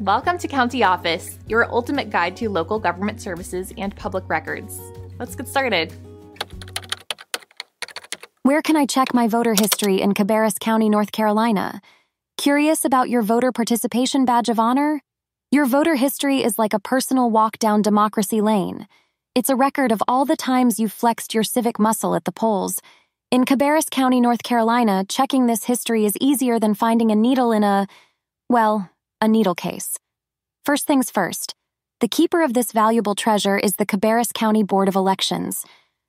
Welcome to County Office, your ultimate guide to local government services and public records. Let's get started. Where can I check my voter history in Cabarrus County, North Carolina? Curious about your voter participation badge of honor? Your voter history is like a personal walk down democracy lane. It's a record of all the times you've flexed your civic muscle at the polls. In Cabarrus County, North Carolina, checking this history is easier than finding a needle in a, well, a needle case. First things first, the keeper of this valuable treasure is the Cabarrus County Board of Elections.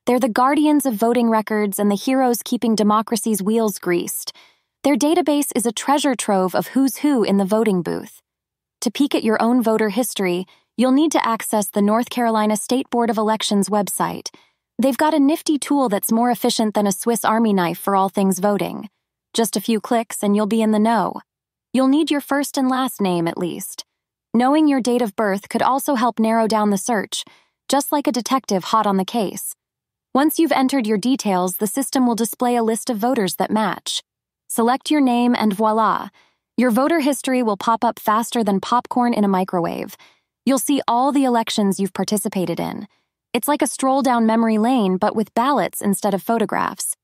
They're the guardians of voting records and the heroes keeping democracy's wheels greased. Their database is a treasure trove of who's who in the voting booth. To peek at your own voter history, you'll need to access the North Carolina State Board of Elections website. They've got a nifty tool that's more efficient than a Swiss Army knife for all things voting. Just a few clicks and you'll be in the know. You'll need your first and last name at least. Knowing your date of birth could also help narrow down the search, just like a detective hot on the case. Once you've entered your details, the system will display a list of voters that match. Select your name and voila, your voter history will pop up faster than popcorn in a microwave. You'll see all the elections you've participated in. It's like a stroll down memory lane, but with ballots instead of photographs.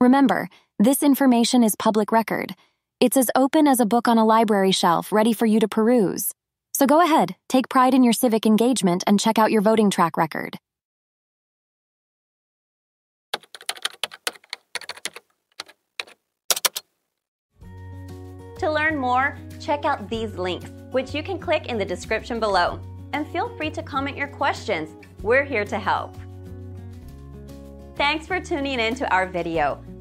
Remember, this information is public record. It's as open as a book on a library shelf, ready for you to peruse. So go ahead, take pride in your civic engagement, and check out your voting track record. To learn more, check out these links, which you can click in the description below. And feel free to comment your questions. We're here to help. Thanks for tuning in to our video.